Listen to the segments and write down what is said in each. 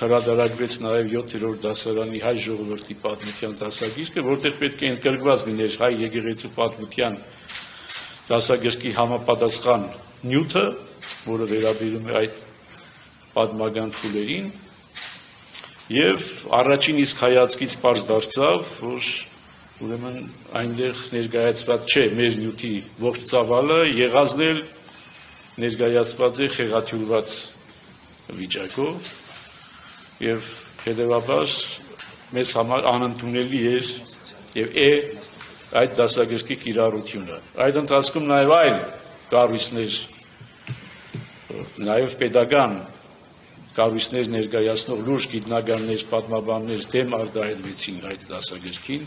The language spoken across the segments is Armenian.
հրադարագվեց նաև 7-րդ դասարանի հայ ժողովրդի պատմության դասագիրքը, որտեղ պետք է ընդգրկված լիներ հայ եկեղեցու պատմության դասագրքի համապատասխան նյութը, որը վերաբերում է այդ պատմական փուլերին, եւ առաջին իսկ հայացքից པարզ դարձավ, որ ուրեմն այնտեղ ներկայացված չէ մեր նյութի ողջ ծավալը, եղածն էլ ներկայացված է խեղաթյուրված վիճակով եւ հետեւաբար մեզ համար անընդունելի էր եւ է այդ դասագրքի կիրառությունը։ Այդ ընթացքում նաեւ այլ կառույցներ նաեւ pedagogan կառույցներ ներկայացնող լուրջ գիտնականներ, պատմաբաններ դեմ արտահայտվեցին այդ դասագրքին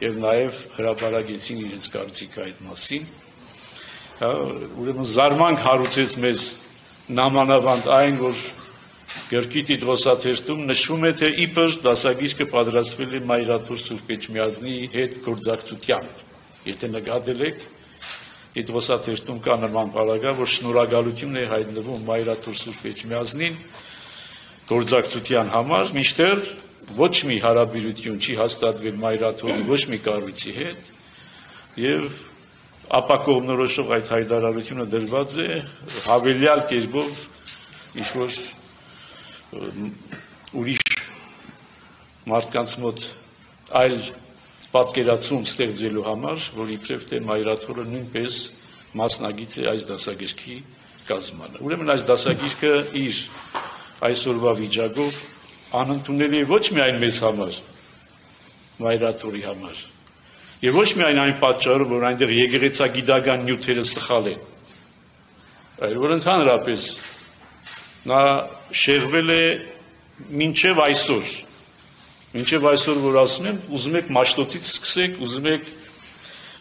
եւ նաեւ հրապարակեցին իրենց կարծիքը այդ մասին։ հա, Ուրեմն զարմանք հարուցեց մեզ նամանավանդ այն, որ Գրքի տիտղոսաթերթում նշվում է, թե իբր դասագիրքը պատրաստվել է Մայրաթուր Սուրբ Էջմիածնի հետ գործակցությամբ։ Եթե նկատել եք, տիտղոսաթերթում կա նման параграф, որ շնորհակալություն է հայտնվում Մայրաթուր Սուրբ Էջմիածնին գործակցության համար, մինչդեռ ոչ մի հարաբերություն չի հաստատվել Մայրաթուրի ոչ մի կառույցի հետ եւ ապա կողմնորոշող այդ հայտարարությունը դրված է հավելյալ կերպով ինչ որ ուրիշ մարդկանց մոտ այլ պատկերացում ստեղծելու համար, որ իբրև թե մայրաթորը նույնպես մասնագից է այս դասագիրքի կազմանը։ Ուրեմն այս դասագիրքը իր այսօրվա վիճակով անընդունելի է ոչ միայն մեզ համար, մայրաթորի համար, եւ ոչ միայն այն պատճառով, որ այնտեղ եկեղեցագիտական նյութերը սխալ են, այլ որ ընդհանրապես նա շեղվել է մինչև այսօր։ Մինչև այսօր որ ասում եմ, ուզում եք Մաշտոցից սկսեք, ուզում եք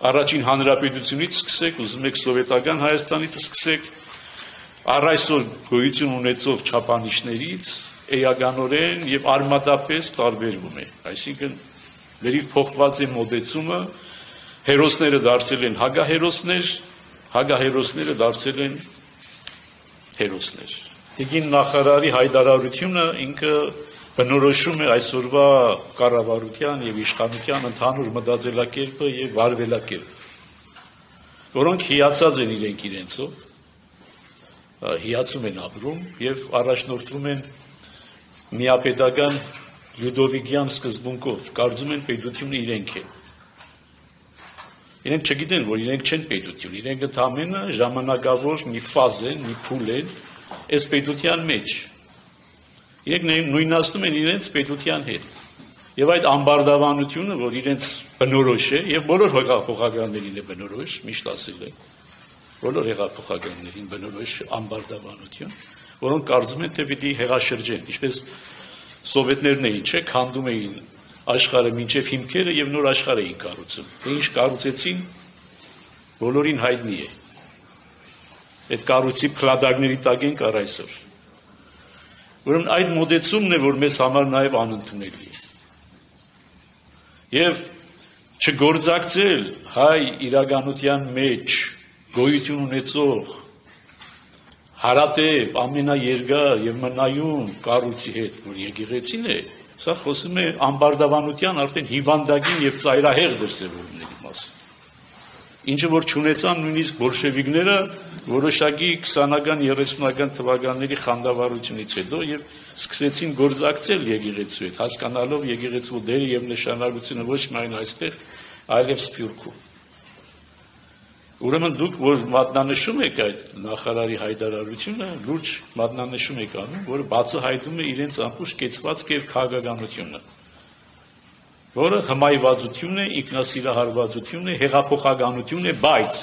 առաջին հանրապետությունից սկսեք, ուզում եք սովետական Հայաստանից սկսեք, առ այսօր գոյություն ունեցող չափանիշներից էականորեն եւ արմատապես տարբերվում է։ Այսինքն լրիվ փոխված է մոդեցումը, հերոսները դարձել են հագահերոսներ, հագահերոսները դարձել են հերոսներ։ Տիկին նախարարի հայտարարությունը ինքը բնորոշում է այսօրվա կառավարության եւ իշխանության ընդհանուր մտածելակերպը եւ վարվելակերպը, որոնք հիացած են իրենք իրենցով, հիացում են ապրում եւ առաջնորդվում են միապետական Լյուդովիկյան սկզբունքով, կարծում են պետությունը իրենք են։ Իրենք չգիտեն, որ իրենք չեն պետություն, իրենք ընդամենը ժամանակավոր մի ֆազ են, մի փուլ են, այս պետության մեջ։ Իրենք նույնացնում են իրենց պետության հետ։ Եվ այդ ամբարդավանությունը, որ իրենց բնորոշ է, եւ բոլոր հեղափոխականներին է բնորոշ, միշտ ասել է, բոլոր հեղափոխականներին բնորոշ ամբարդավանություն, որոնք կարծում են, թե պիտի հեղաշրջեն, ինչպես սովետներն էին, չէ, քանդում էին աշխարհը մինչև հիմքերը եւ նոր աշխարհ էին կառուցում։ ինչ կառուցեցին, բոլորին հայտնի է այդ կառույցի փլադագների տակ ենք առ այսօր։ Ուրեմն այդ մոդեցումն է, որ մեզ համար նաև անընդունելի է։ Եվ չգործակցել հայ իրականության մեջ գոյություն ունեցող հարատև ամենաերգար եւ մնայուն կառույցի հետ, որ եկեղեցին է, սա խոսում է ամբարդավանության արդեն հիվանդագին եւ ծայրահեղ մասին ինչը որ ճանաչան նույնիսկ բոլշևիկները որոշակի 20-ական 30-ական թվականների խանդավառությունից հետո եւ սկսեցին գործակցել եկեղեցու հետ, հասկանալով եկեղեցու դերը եւ նշանակությունը ոչ միայն այստեղ, այլև Սփյուռքում։ Ուրեմն դուք որ մատնանշում եք այդ նախարարի հայտարարությունը, լուրջ մատնանշում եք անում, որը բացահայտում է իրենց ամբողջ կեցվածք եւ քաղաքականությունը որը հմայվածություն է, ինքնասիրահարվածություն է, հեղափոխականություն է, բայց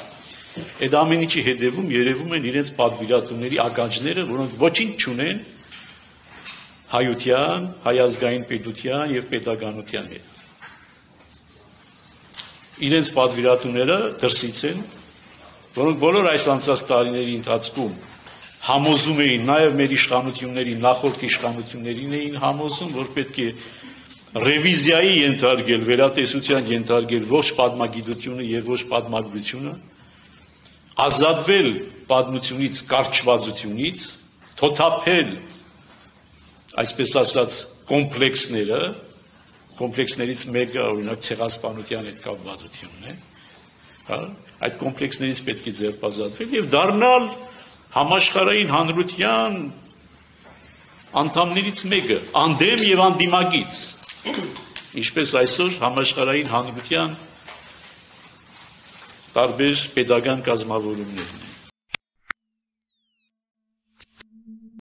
այդ ամեն ինչի հետևում երևում են իրենց պատվիրատուների ականջները, որոնք ոչինչ չունեն հայության, հայազգային պետության եւ պետականության հետ։ Իրենց պատվիրատուները դրսից են, որոնք բոլոր այս անցած տարիների ընթացքում համոզում էին, նաև մեր իշխանությունների, նախորդ իշխանություններին էին համոզում, որ պետք է ռևիզիայի ենթարկել, վերատեսության ենթարկել ոչ պատմագիտությունը եւ ոչ պատմագրությունը, ազատվել պատմությունից, կարճվածությունից, թոթափել այսպես ասած կոմպլեքսները, կոմպլեքսներից մեկը օրինակ ցեղասպանության հետ կապվածությունն է, հա, այդ կոմպլեքսներից պետք է ձերբազատվել եւ դառնալ համաշխարհային հանրության անդամներից մեկը, անդեմ եւ անդիմագից, ինչպես այսօր համաշխարհային հանրության տարբեր pedagogan կազմավորումներն են։